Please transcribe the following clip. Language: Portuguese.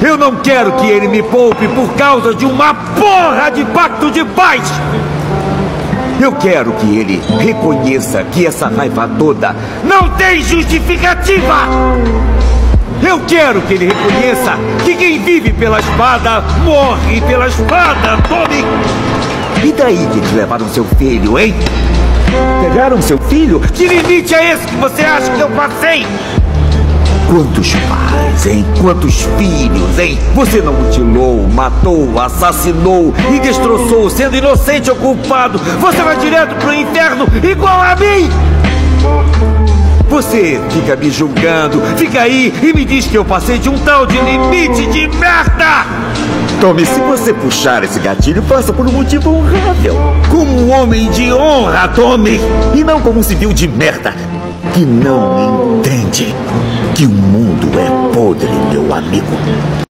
Eu não quero que ele me poupe por causa de uma porra de pacto de paz! Eu quero que ele reconheça que essa raiva toda não tem justificativa! Eu quero que ele reconheça que quem vive pela espada morre pela espada, Tommy! E daí que eles levaram seu filho, hein? Pegaram seu filho? Que limite é esse que você acha que eu passei? Quantos pais, hein? Quantos filhos, hein? Você não mutilou, matou, assassinou e destroçou, sendo inocente ou culpado. Você vai direto pro inferno igual a mim! Você fica me julgando, fica aí e me diz que eu passei de um tal de limite de merda! Tome, se você puxar esse gatilho, faça por um motivo honrável. Como um homem de honra, Tome! E não como um civil de merda que não entende que o mundo é podre, meu amigo.